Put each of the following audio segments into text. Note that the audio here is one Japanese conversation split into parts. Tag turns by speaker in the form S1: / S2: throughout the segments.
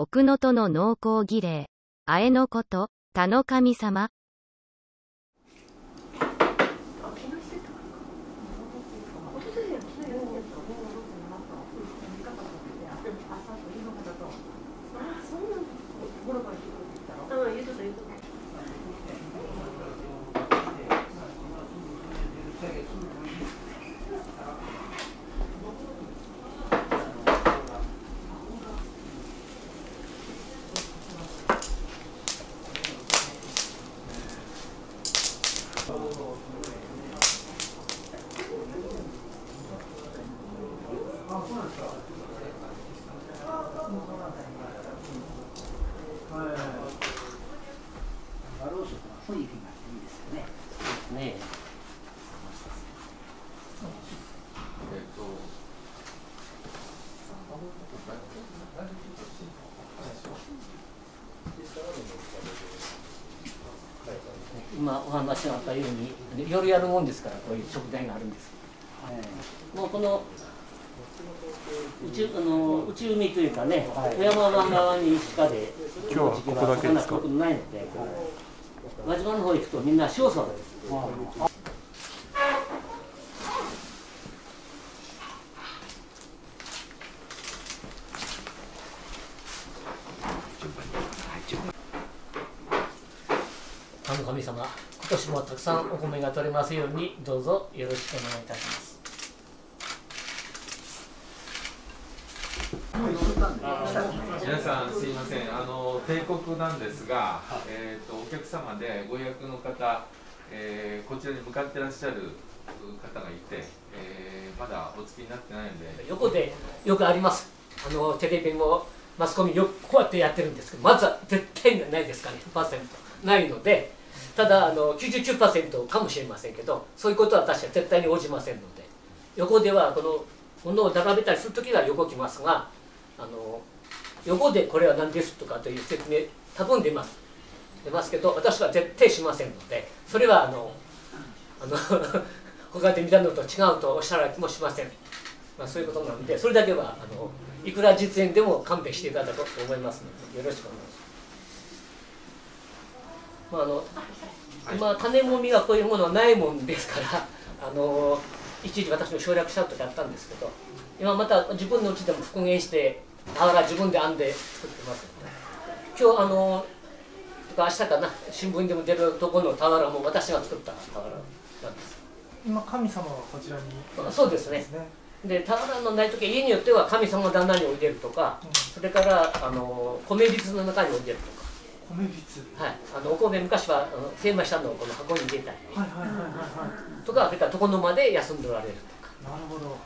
S1: 奥能登の農耕儀礼、あえのこと、田の神様。
S2: お話があったように夜やるもんですからこういう食材があるんです、はい、もうこの内あの内海というかね、はい、富山湾側に鹿で
S3: 今日はここだけですか
S2: ないので輪島の方行くとみんな塩沢です、神神様、今年もたくさんお米が取れますようにどうぞよろしくお願いいたします。
S4: 皆さんすいません。あの帝国なんですが、えーと、お客様でご予約の方、えー、こちらに向かってらっしゃる方がいて、えー、まだお付きになってないので。
S2: 横でよくあります。あのテレビもマスコミよくこうやってやってるんですけどまずは絶対ないですかね。パーセント。ないのでただあの99%かもしれませんけどそういうことは私は絶対に応じませんので。横ではこのものを並べたりする時は横来ますがあの横でこれは何ですとかという説明多分出ます。出ますけど私は絶対しませんのでそれはあのあの 他で見たのと違うとおっしゃられてもしません、まあ、そういうことなのでそれだけはあのいくら実演でも勘弁していただこうと思いますのでよろしくお願いします、まあ、あの今種もみがこういうものはないもんですから あの一時私の省略した時あったんですけど今また自分のうちでも復元して俵自分で編んで作ってます今日あの明日かな新聞でも出るところの俵も私が作った俵なんです。
S3: 今神様はこちらに？
S2: そうですね。で俵のない時家によっては神様の旦那に置いてるとか、うん、それからあの米びつの中に置いてるとか
S3: 米びつ
S2: はい。あのお米昔はあの精米したのをこの箱に入れたり、はいはいはいはい、とかそれから床の間で休んでおられるとか。
S3: なるほど、はい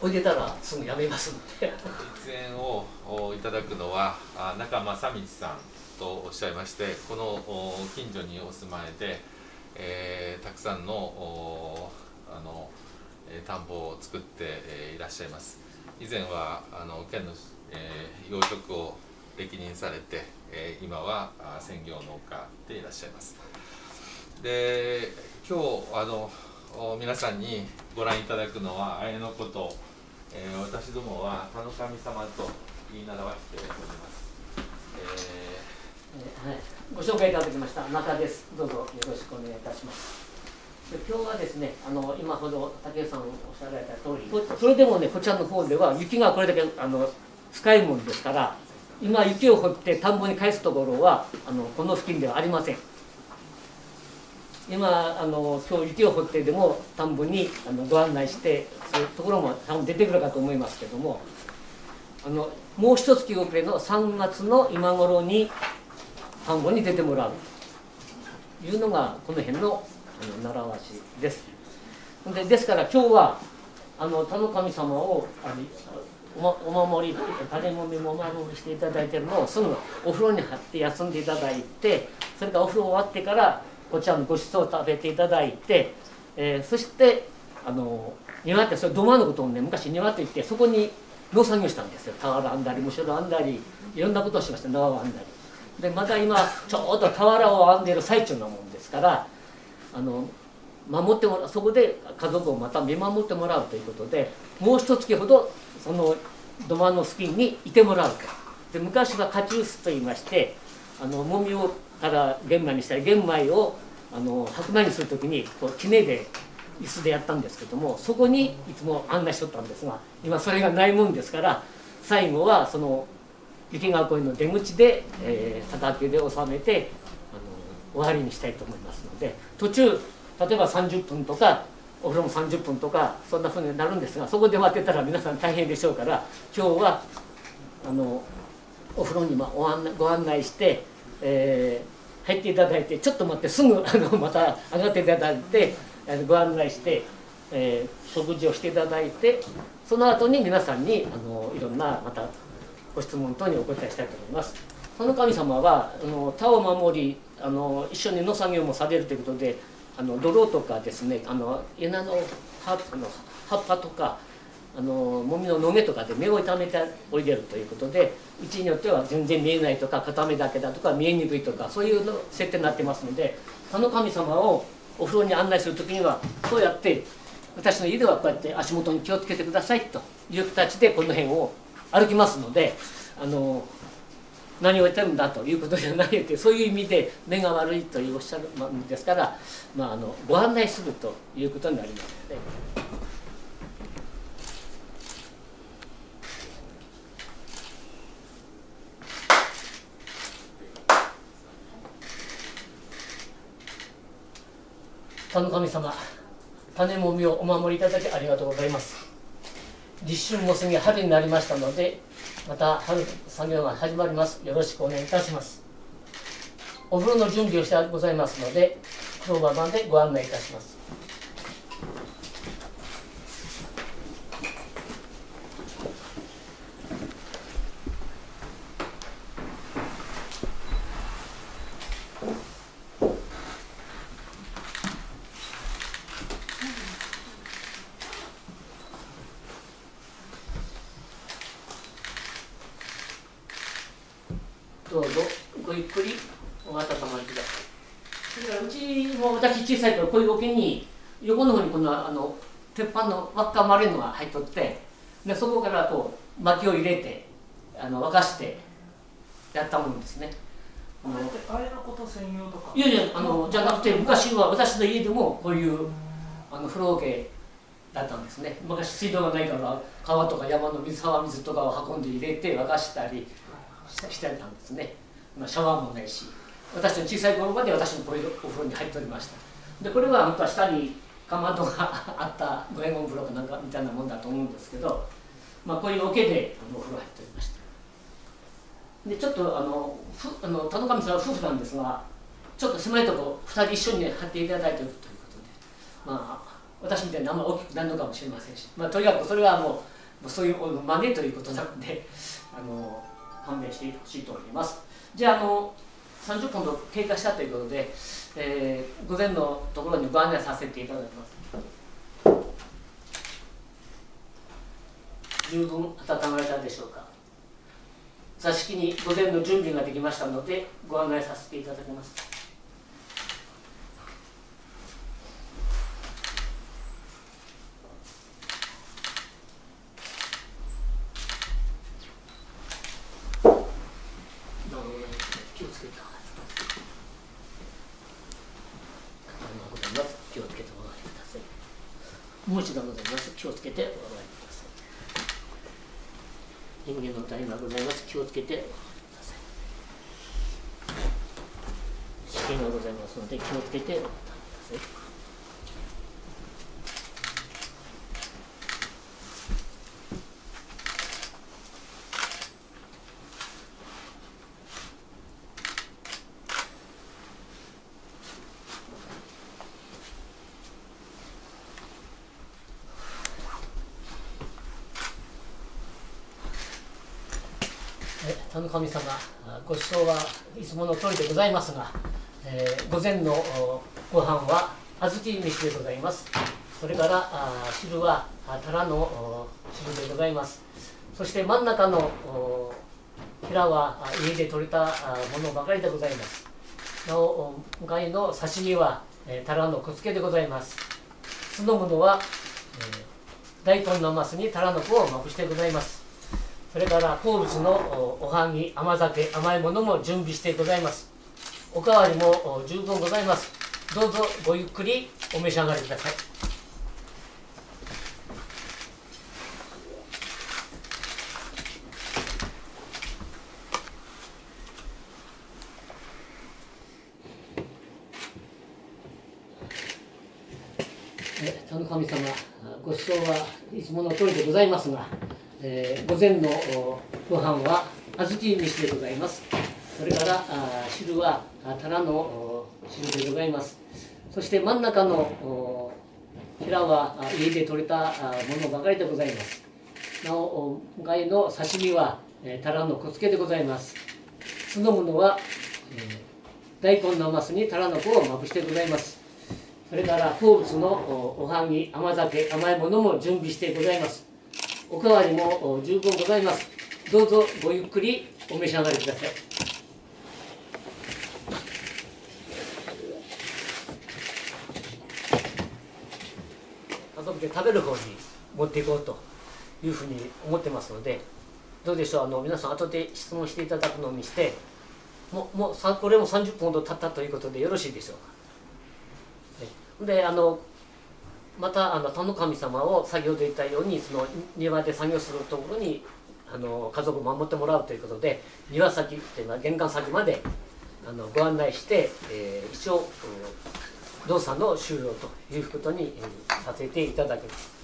S2: 置いてたらすぐやめますので。
S4: 実演をいただくのは中正道さんとおっしゃいましてこの近所にお住まいで、えー、たくさんのあの田んぼを作って、えー、いらっしゃいます。以前はあの県の、えー、養殖を歴任されて、えー、今は専業農家でいらっしゃいます。で今日あの皆さんにご覧いただくのはあえのことえー、私どもは田の神様と言い習わしております、
S2: えー、はい、ご紹介いただきました。中です。どうぞよろしくお願いいたします。で今日はですねあの今ほど武井さんおっしゃられた通りそれでもねこちらの方では雪がこれだけあの深いもんですから今雪を掘って田んぼに返すところはあのこの付近ではありません今あの今日雪を掘ってでも田んぼにあのご案内してそういうところも多分出てくるかと思いますけどもあのもう一月遅れの3月の今頃に田んぼに出てもらうというのがこの辺のあの習わしです。でですから今日はあの田の神様をあお守り種もみもお守りしていただいてるのをすぐお風呂に張って休んでいただいてそれからお風呂終わってからこちらのご馳走を食べていただいて、えー、そしてあの庭ってそれ土間のことをね昔庭といってそこに農作業したんですよ。俵編んだりむしろ編んだりいろんなことをしました。縄を編んだり。でまた今ちょうど俵を編んでいる最中なもんですからあの守ってもらうそこで家族をまた見守ってもらうということでもう一月ほどその土間の付近にいてもらうと。で昔はカチュースと言いましてあのもみをから玄米にしたり玄米をあの白米にする時にこう杵で椅子でやったんですけどもそこにいつも案内しとったんですが今それがないもんですから最後はその雪川公園の出口で、えー、叩きで収めてあの終わりにしたいと思いますので途中例えば30分とかお風呂も30分とかそんなふうになるんですがそこで待ってたら皆さん大変でしょうから今日はあのお風呂にまお案ご案内して、えー入っていただいてちょっと待ってすぐあのまた上がっていただいてあのご案内して、えー食事をしていただいてその後に皆さんにあのいろんなまたご質問等にお答えしたいと思います。その神様はあの田を守りあの一緒に野作業もされるということであの泥とかですねあの枝の葉あの葉っぱとかあのもみの野毛とかで目を痛めておいでるということでうちによっては全然見えないとか片目だけだとか見えにくいとかそういうの設定になってますので田の神様をお風呂に案内する時にはそうやって私の家ではこうやって足元に気をつけてくださいという形でこの辺を歩きますのであの何を言ってるんだということじゃないってそういう意味で目が悪いというおっしゃるんですから、まあ、あのご案内するということになりますので。田の神様種もみをお守りいただきありがとうございます立春も過ぎ春になりましたのでまた春作業が始まります。よろしくお願いいたします。お風呂の準備をしてございますので今日までご案内いたしますどうぞごゆっくりお温まりくださいそれからうちも私小さい頃こういう桶に横の方にこのあの鉄板の輪っか丸いのが入っとってでそこからこう薪を入れてあの沸かしてやったもんですね。あ
S3: れってあれのこと専用とか？
S2: いやいやあのじゃなくて昔は私の家でもこういうあの風呂桶だったんですね。昔水道がないから川とか山の水沢水とかを運んで入れて沸かしたりしてたんですね、まあ、シャワーもないし私の小さい頃まで私もこういうお風呂に入っておりましたでこれは本当は下にかまどがあった五右衛門風呂かなんかみたいなもんだと思うんですけど、まあ、こういう桶であのお風呂入っておりました。でちょっとあのふあの田上さんは夫婦なんですがちょっと狭いとこ2人一緒に貼っていただいているということでまあ私みたいにあんまり大きくなるのかもしれませんし、まあ、とにかくそれはもうそういう真似ということなのであの勘弁してほしいと思います。じゃああの30分と経過したということで、えー午前のところにご案内させていただきます。十分温まれたでしょうか。座敷に午前の準備ができましたのでご案内させていただきます。気をつけてありがとうございます気をつけてお上がりくださいもう一度ございます気をつけてお上がりください。人間の大がございます。気をつけて。お上がりください試験がございますので気をつけてお上がりください。え田の神様あご馳走はいつもの通りでございますが、えー午前のご飯は小豆飯でございます。それから汁はあタラの汁でございます。そして真ん中のヘラは家で取れたものばかりでございます。なお向かいの刺身は、えータラの小漬けでございます。酢の物は、えー大根のマスにタラの子をまぶしてございます。それから好物のおはぎ甘酒甘いものも準備してございます。おかわりも十分ございます。どうぞごゆっくりお召し上がりください。田の神様ご馳走はいつもの通りでございますが、えー午前のご飯は小豆飯でございます。それからあ汁はタラの汁でございます。そして真ん中のお平は家で採れたものばかりでございます。なおお向かいの刺身は、えータラの小漬けでございます。酢の物は、えー大根のマスにタラの子をまぶしてございます。それから好物のおはぎ甘酒甘いものも準備してございます。おかわりも十分ございます。どうぞごゆっくりお召し上がりください。家族で食べる方に持っていこうというふうに思ってますのでどうでしょう？あの皆さん後で質問していただくのにしてもうもうさこれも30分ほど経ったということでよろしいでしょうか？であのまたあの田の神様を先ほど言ったようにその庭で作業するところにあの家族を守ってもらうということで庭先っていうのは玄関先まであのご案内して、えー一応動作の終了ということに、えーさせていただきます。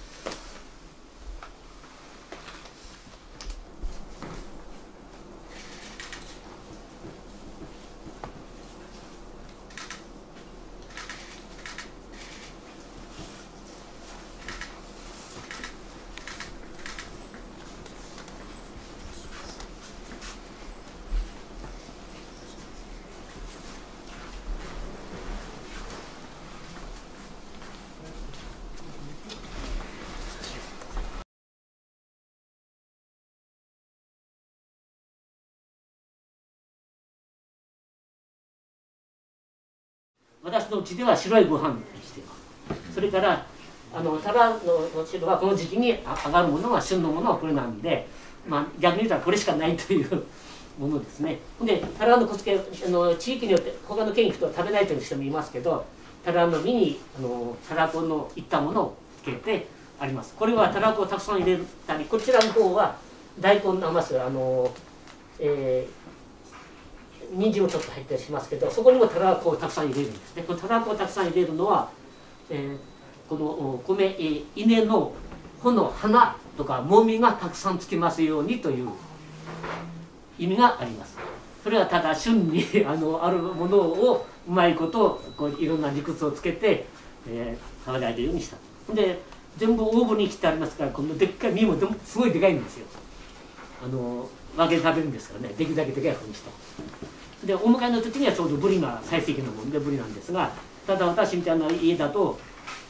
S2: 私のうちでは白いご飯にしています。それからあのタラの汁はこの時期に上がるものは旬のものはこれなんで、まあ、逆に言ったらこれしかないというものですね。でタラの小漬けあの地域によって他の県に行くと食べないという人もいますけどタラの実にあのタラコのいったものをつけてあります。これはタラコをたくさん入れたりこちらの方は大根の甘酢あのえー人参もちょっと入ったりしますけどそこにもたらこをたくさん入れるんですね。このたらこをたくさん入れるのは、えーこの米、えー稲の穂の花とかもみがたくさんつきますようにという意味があります。それはただ旬に あのあるものをうまいことこういろんな理屈をつけて、えー食べられるようにした。で全部オーブンに切ってありますからこのでっかい実もすごいでかいんですよ。あの分けて食べるんですからね。できるだけでかい方にしてでお迎えの時にはちょうどブリが最盛期のもんでブリなんですがただ私みたいな家だと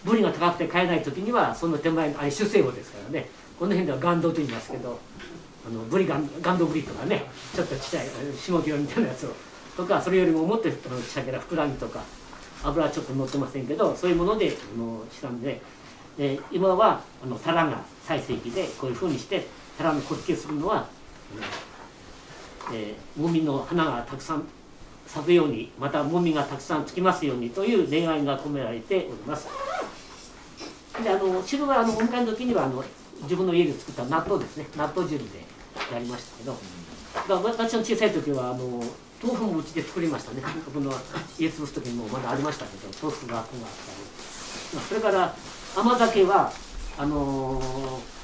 S2: ブリが高くて買えない時にはその手前のあれ主成語ですからね。この辺ではガンドと言いますけどあのブリガンガンドブリとかねちょっとちっちゃい下キロみたいなやつをとかそれよりももっとあのちっちゃけな膨らみとか油はちょっと乗ってませんけどそういうものであのしたんでで今はあのタラが最盛期でこういうふうにしてタラの小付けするのは、あのえー、もみの花がたくさん咲くようにまたもみがたくさんつきますようにという願いが込められております。であの汁はあのお迎えの時にはあの自分の家で作った納豆ですね。納豆汁でやりましたけど私の小さい時はあの豆腐もうちで作りましたね。この家潰す時にもまだありましたけど豆腐がこがあったり。それから甘酒はあのー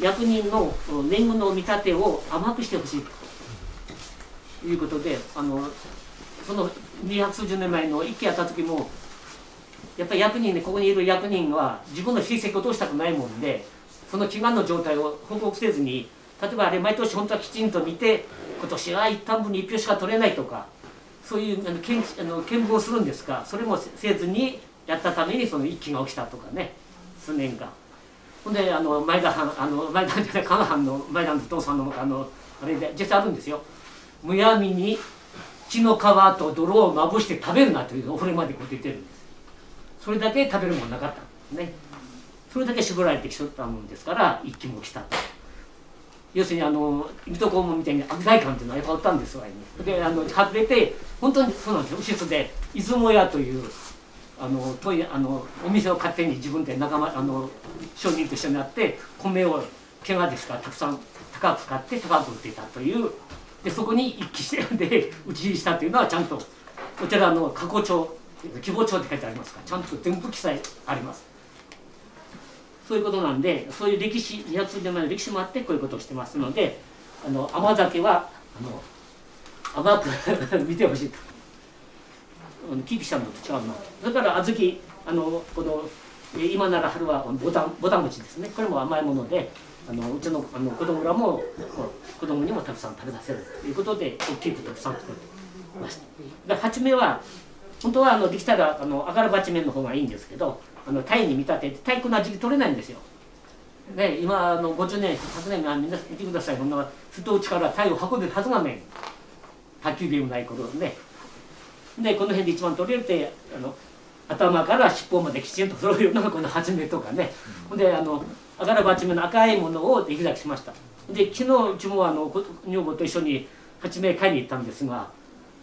S2: 役人の年貢の見立てを甘くしてほしいと。いうことであのその二百数十年前の一揆やった時もやっぱり役人ねここにいる役人は自分の親戚を通したくないもんでその祈願の状態を報告せずに例えばあれ毎年本当はきちんと見て今年は一旦分に一票しか取れないとかそういうあの見あの見聞をするんですがそれもせずにやったためにその一揆が起きたとかね数年間。ほんであの前田藩あの前田藩じゃない加賀藩の前田の父さんのあのあれで実際あるんですよ。むやみに血の皮と泥をまぶして食べるなというのをこれまでこう言ってるんです。それだけ食べるもんなかったんですね。それだけ絞られてきとったもんですから一気も来た要するにあの水戸黄門みたいに悪代官っていうのはやっぱあったんですわであの隠れて本当にそうなんですよ右室で出雲屋というあのトイあのお店を勝手に自分で仲間あの商人と一緒になって米を怪我ですからたくさん高く買って高く売っていたというでそこに一気してで討ち入りしたというのはちゃんとこちらの過去帳記号帳って書いてありますからちゃんと全部記載あります。そういうことなんでそういう歴史200年前の歴史もあってこういうことをしてますのであの甘酒はあの甘く 見てほしいと。あのキープしたのと違うなだから小豆あのこの今なら春はボタンボタン餅ですね。これも甘いものであのうちのあの子供らも子供にもたくさん食べさせるということで大きくたくさん作ってました。で八目は本当はあのできたらあの上がる鉢面の方がいいんですけどあのタイに見立てて太鼓の味取れないんですよ。ね、今あの50年100年あみんな見てくださいこんな瀬戸内からタイを運んでるはずがね卓球でもない頃ね。でこの辺で一番取れるってあの頭から尻尾まできちんと揃えるのがこの初めとかね、ほんであのあがらばちめの赤いものをできるだけしました。で昨日うちもあの女房と一緒に八名買いに行ったんですが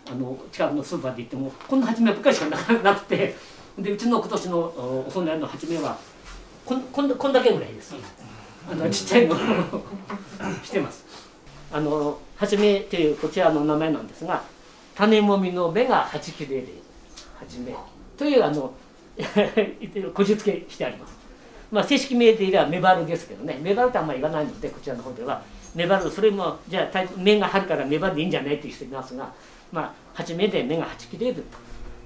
S2: あの近くのスーパーで行ってもこんな八名ばっかりしかななくてでうちの今年のおお供えの八名はこんこんこんだけぐらいです。あのちっちゃいのを してます。あの八名というこちらの名前なんですが種もみの芽が八切れで八名というあの こじつけしてあります。まあ正式名で言えばメバルですけどね。メバルってあんまり言わないのでこちらの方では。メバルそれもじゃあた芽が張るからメバルでいいんじゃないっていう人いますがまあ八名で芽がはち切れると。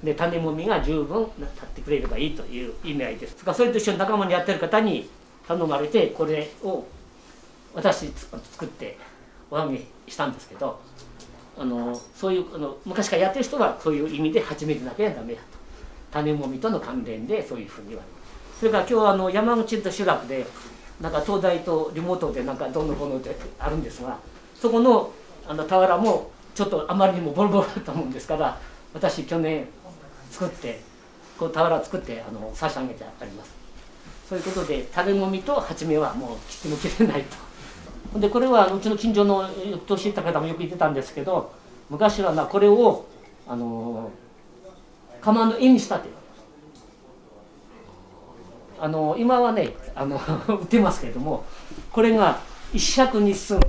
S2: で種もみが十分立ってくれればいいという意味合いです。それかそれと一緒に仲間にやってる方に頼まれてこれを私作っておはぎしたんですけどあのそういうあの昔からやってる人はそういう意味で初めてだけはダメだと。種もみとの関連でそういうふうに言われるそれから今日あの山口と集落でなんか東大とリモートでなんかどんどんこのってあるんですがそこのあの俵もちょっとあまりにもボロボロだったもんですから私去年作ってこう俵作ってあの差し上げてあります。そういうことで種もみと鉢芽はもう切っても切れないと。でこれはうちの近所の年いった方もよく言ってたんですけど昔はなこれをあの釜の絵にしたっていう。あの今はねあの 売ってますけれどもこれが一尺日寸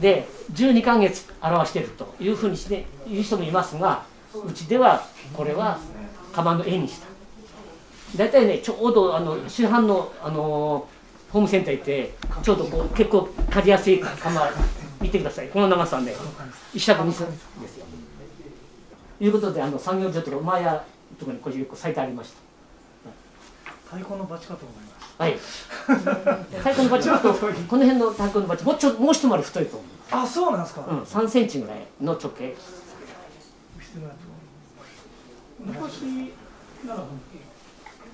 S2: で12ヶ月表しているというふうにして言う人もいますがうちではこれは釜の絵にした。大体ねちょうどあの市販のあのホームセンター行ってちょうどこう結構借りやすい釜見てください。この長さで一尺二寸ですよ。ということであの産業所とか馬屋とかにこれよく咲いてありました。
S3: 太鼓のバチかと思います。
S2: はい。太鼓のバチだとこの辺の太鼓のバチもうちょもう一回り太いと思
S3: あ、そうなんですか。
S2: う、うん、3センチぐらいの直径。
S3: 昔なら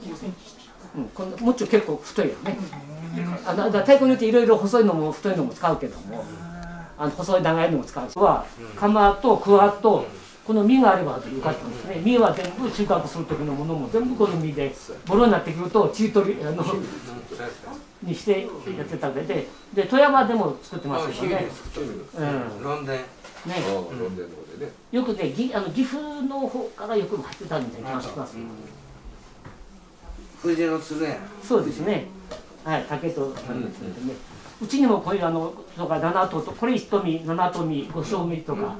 S3: 5センチ。
S2: うん、このもうちょい結構太いよね。あだだ太鼓によっていろいろ細いのも太いのも使うけどもあの細い長いのも使う。人は釜と桑とこの実があればよかったんですね。実は全部収穫する時のものも全部この実でボロになってくるとちり取りあのにしてやってたわけで。で富山でも作ってますけどね、うん。
S5: ロンデン。
S2: ね。
S5: ロンデンの方でね。
S2: よくねぎあの岐阜の方からよく入ってたみたいな気がします、
S5: 藤の鶴や
S2: そうですね。はい、竹となんですけどね。うちにもこういうあのとか七ととこれ一富七富五正味とか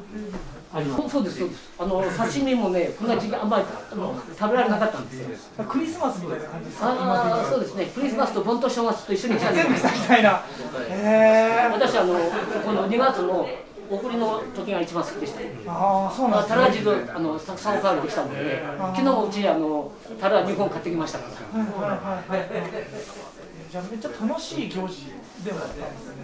S2: あります。そうですそうです。あの刺身もねこんな時期甘い食べられなかったんですよ。
S3: クリスマスみたいな感じですか？
S2: ああそうですね。クリスマスと盆と正月と一緒に来たんです
S3: 全部みたいな。へえ。
S2: 私あのこの2月の送りの時が一番好きでした。
S3: ああ、そうなん
S2: あ
S3: ですね。
S2: タラ汁あのたくさんおかわりできたので、昨日もうちあのタラ2本買ってきましたから。
S3: はいはいはい。じゃあめっちゃ楽しい行事では。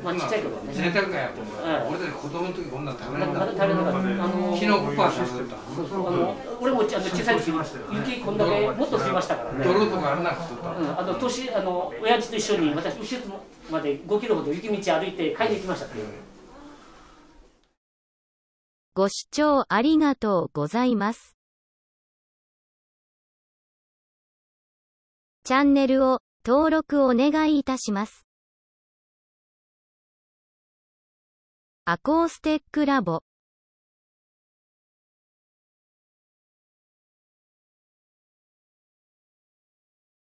S2: まあちっちゃい頃はね。
S5: 贅沢やと思
S2: はいう
S5: 俺たち子供の時こんなん食べなかった
S2: 食べなかった。あの
S5: キノコパン食べた
S2: そうそうあの俺もあの小さい時雪こんだけもっと降りましたからね。
S5: 泥とかあんな食っとった
S2: うん、あの年あの親父と一緒に私後ろまで5キロほど雪道歩いて買いに行きましたっていう。
S1: ご視聴ありがとうございます。チャンネルを登録お願いいたします。アコースティックラボ